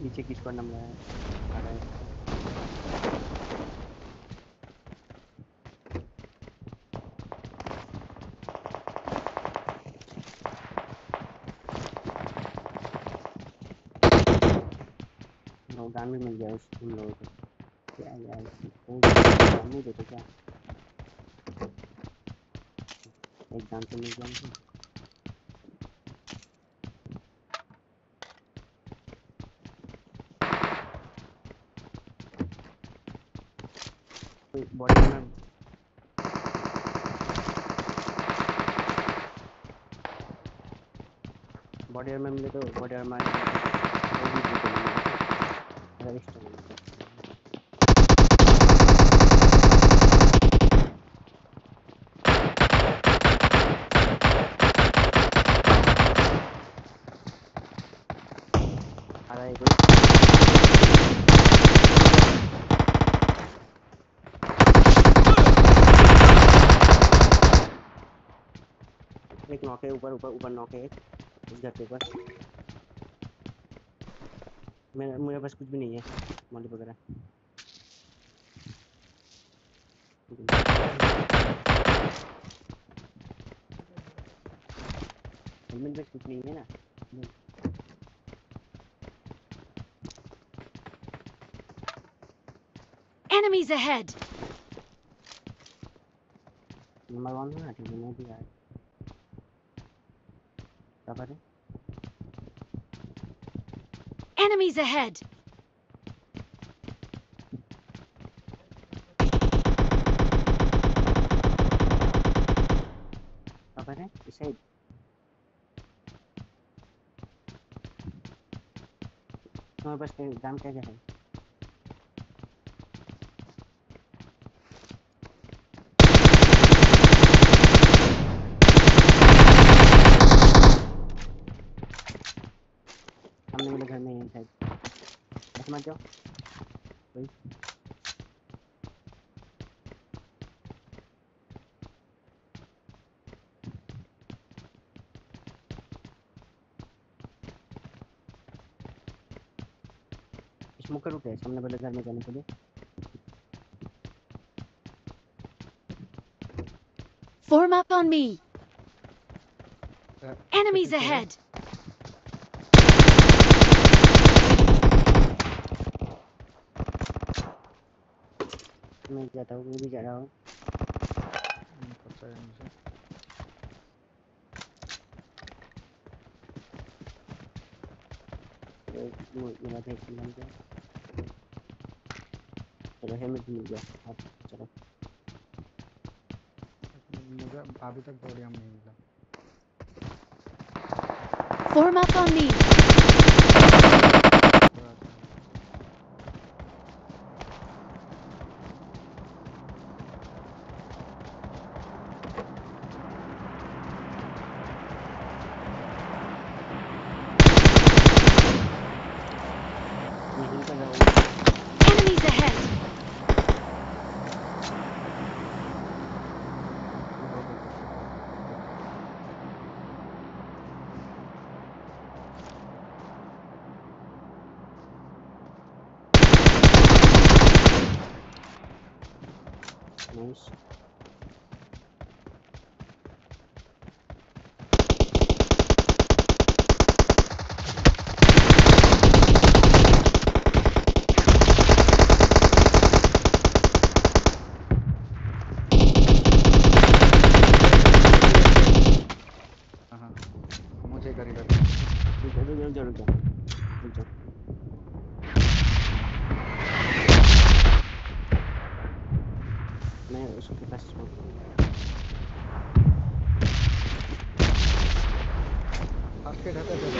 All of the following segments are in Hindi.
नीचे किस पर नंबर है? आ रहा है। गान भी मिल गया उस उन लोगों को। क्या यार कोई गान नहीं देते क्या? एक गान तो मिल गया बॉडी में। बॉडी में मिले तो बॉडी में वो भी देते नहीं अगर एक्स्ट्रा मिले तो आ रहा है कोई नौके ऊपर ऊपर ऊपर नौके एक इस घर के ऊपर। मेरे मेरे पास कुछ भी नहीं है मॉली वगैरह। हेलमेट में कुछ नहीं है ना? Enemies ahead! नंबर वन है ना ठीक है मैं भी somebody. Enemies ahead! Somebody? You said. No, bas jam ke jahan. ऐसे मत जाओ वही स्मोकर रुके सामने वाले घर में जाने के लिए Form up on me! Uh, Enemies okay. ahead! मैं जाता हूँ मैं भी जा रहा हूँ। पता है मुझे। मेरा देख मिल गया चलो हेलमेट मिल गया। अब चलो। मुझे अभी तक बॉडी हम नहीं मिला Form up on me! Enemies ahead!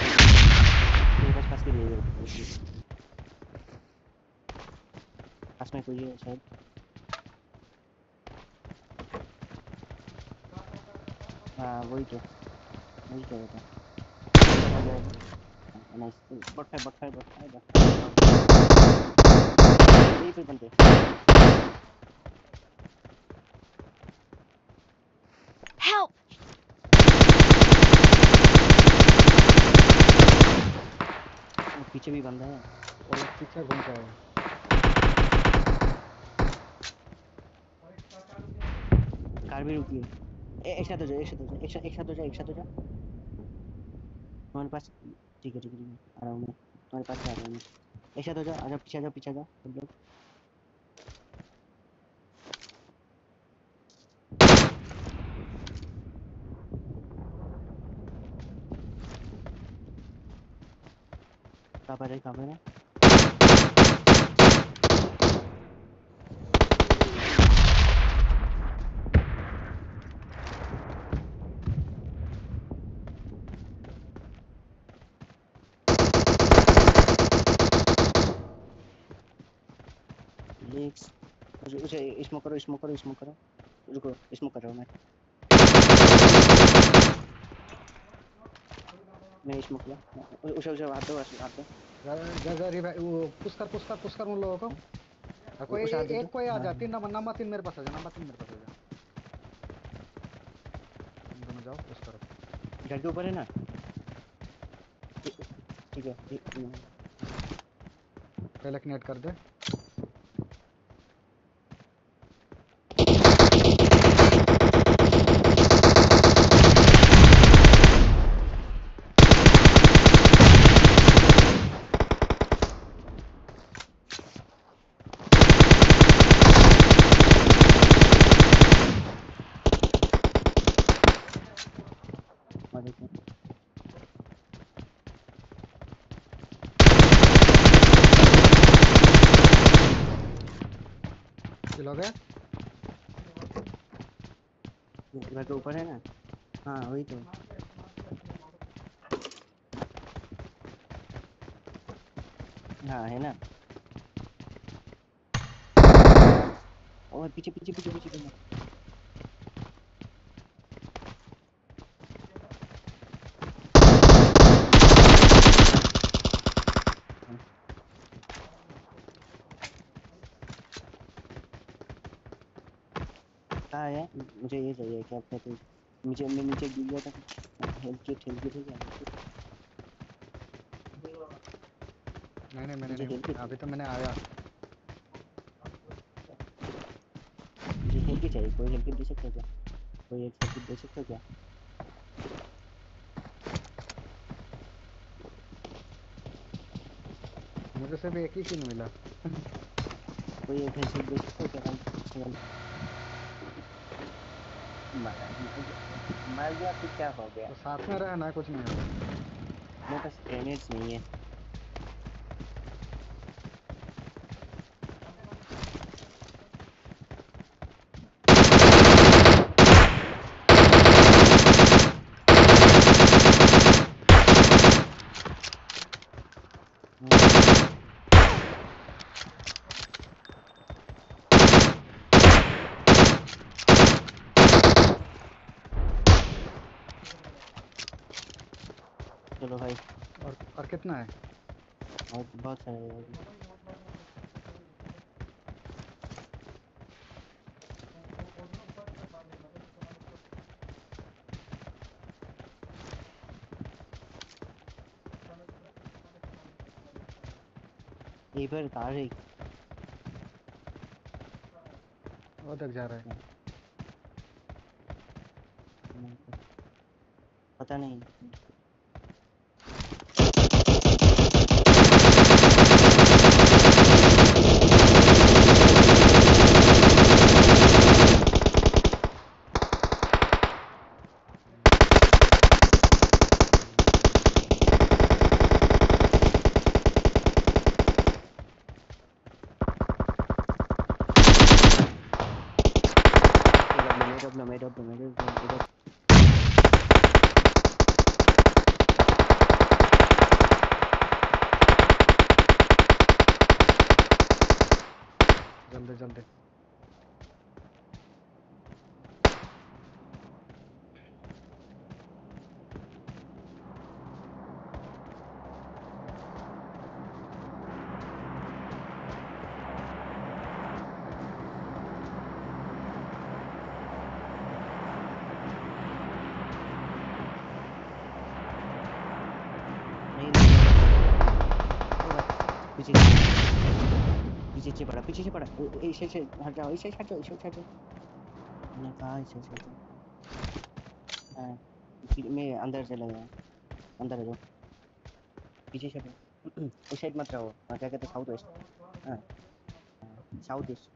मेरे पास पास के नहीं है पास में कोई है शायद हाँ वही तो। वही तो होता nice but five but five but five यही पे बनते पीछे भी बंदा है। और एक पीछे घूम के आया कार भी रुकी है। ए- एक साथ हो जाओ एक साथ हो जाओ एक साथ एक साथ हो जाओ एक साथ हो जाओ तुम्हारे पास ठीक है ठीक है ठीक है आ रहा हूँ मैं तुम्हारे पास आ रहा हूँ मैं एक साथ हो जाओ आ जाओ पीछे आ जाओ पीछे आ जाओ सब लोग कहाँ पर है कहाँ पर है लेग्स उसे उसे, स्मोक करो स्मोक करो स्मोक करो। रुको, स्मोक कर मैं। मैं स्मोक किया। उसे उसे हाथ दो उसे हाथ दो जा जा रिवाइव वो पुश कर पुश कर पुश कर उन लोगों को। हाँ, कोई एक, आदमी एक कोई आ हाँ, जा हाँ। तीन नंबर नंबर तीन मेरे पास आ जा नंबर तीन मेरे पास आ जा तुम दोनों जाओ पुश करो घर के ऊपर है ना? ठीक है पहले नेट कर दे और एक मिनट। किल हो गया घर के ऊपर है ना हाँ वही तो हाँ है ना? और पीछे पीछे पीछे पीछे पीछे। कहाँ मुझे ये चाहिए क्या कहते हैं नीचे मैं नीचे गिर गया था हेल्थ किट हेल्थ किट है क्या नहीं नहीं मैंने नहीं हेल्प अभी तो मैंने आया। मुझे किट चाहिए कोई किट दे सकता है क्या? कोई एक किट दे सकता है क्या? मुझे सिर्फ़ एक ही किल मिला। कोई एक किट दे सकता है क्या? मर गया फिर क्या हो गया? तो साथ में रहना कुछ नहीं मेरे पास ग्रेनेड्स नहीं है चलो भाई और और कितना है। और बहुत सारे हैं। इधर कार है वो तक जा रहा है। पता नहीं। জানতেন। पीछे से पड़ा पीछे से पड़ा ए- ए- इसे से हट जाओ इसे हट जाओ इसे हट जाओ मैंने कहा इसे से हट जाओ हाँ, फिर मैं अंदर चला गया अंदर आ जाओ पीछे से हटो उस साइड मत रहो हाँ, क्या कहते हैं साउथ वेस्ट हाँ साउथ ईस्ट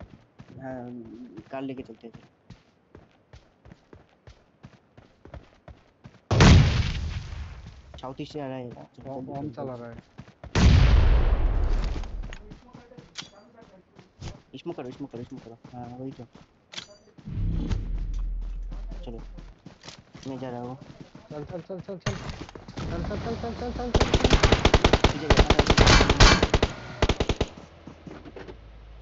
हाँ कार लेके चलते थे साउथ ईस्ट से आ रहा है चलो, बॉम्ब जल्दी, बॉम्ब जल्दी, चला जल्दी। रहा है स्मोक करो स्मोक करो स्मोक करो हाँ वही तो चलो मैं जा रहा हूँ चल चल चल चल चल चल चल चल चल चल चल चल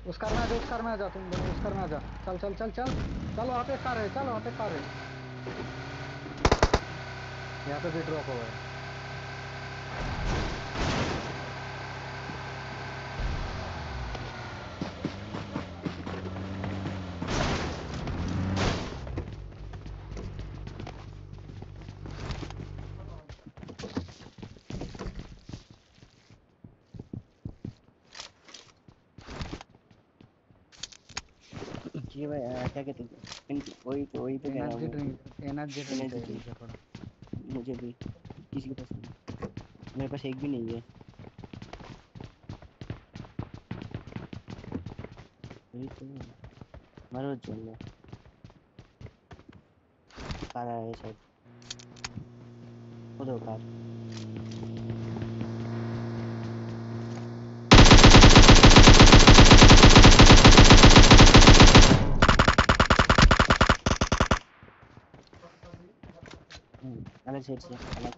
उस कार में आ जा उस कार में आ जा तुम दोनों उस कार में आ जा चल चल चल चल चल वहाँ पे कार है चल वहाँ पे कार है यहाँ पे भी ड्रॉप है जी भाई आ, क्या कहते हैं? वही तो वही तो एनर्जी ड्रिंक एनर्जी ड्रिंक चाहिए मुझे थोड़ा। मुझे भी किसी के पास नहीं। मेरे पास एक भी नहीं है। वही तो। मारो चल लो कार आ रहा है शायद। उधर कार अलग साइड से अलग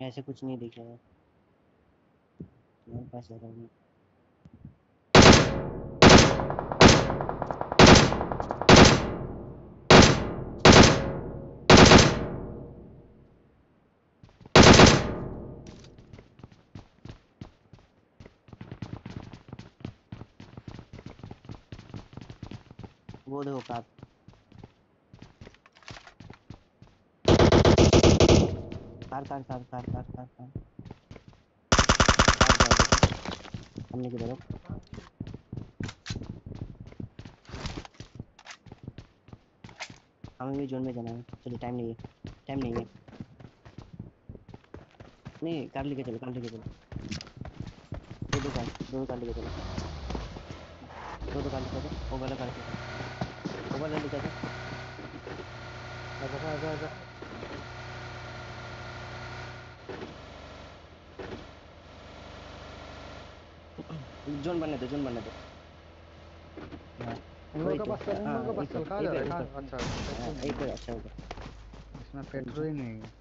ऐसे कुछ नहीं दिख रहा है पास आ रहा हूँ वो देखो काट car car car car car car car सामने की तरफ़ हमें भी जोन में जाना है। चलिए टाइम नहीं है। टाइम नहीं है। नहीं कार लेके चलो कार लेके चलो। दो दो कार दो कार लेके चलो। दो दो काले कर वो वाला काले कर वो वाला लेकर आजा आजा आजा। जोन बनने दो जोन बनने दो। अच्छा, अच्छा, अच्छा।, हाँ, अच्छा इसमें पेट्रोल ही नहीं है।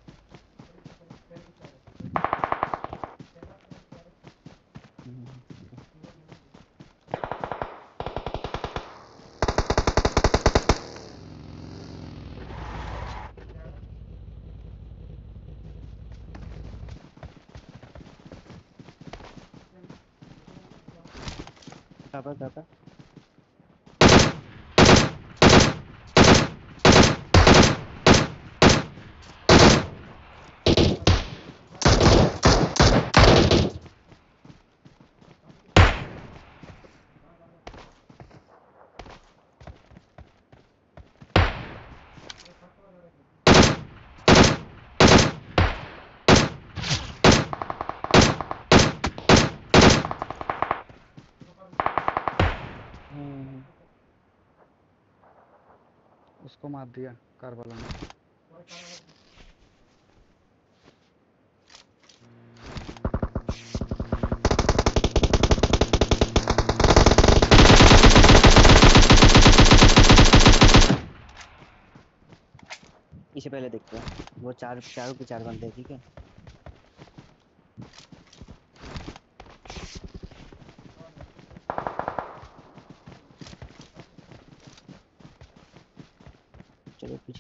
ज़्यादा ज़्यादा उसको मार दिया कार वाला ने। इसे पहले देखते हैं। वो चार, चारों के चार बंदे, ठीक है?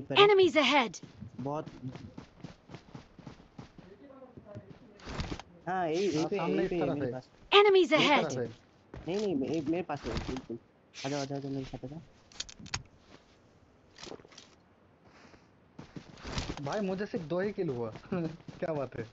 पर Enemies ahead! बहुत हाँ यही यहीं हाँ, पे सामने इस तरफ़ है। Enemies ahead! नहीं नहीं मे- मेरे पास है बिल्कुल। आ जाओ आ जाओ आ जाओ मेरे साथ आ जाओ भाई मुझे सिर्फ़ दो ही किल हुआ। क्या बात है?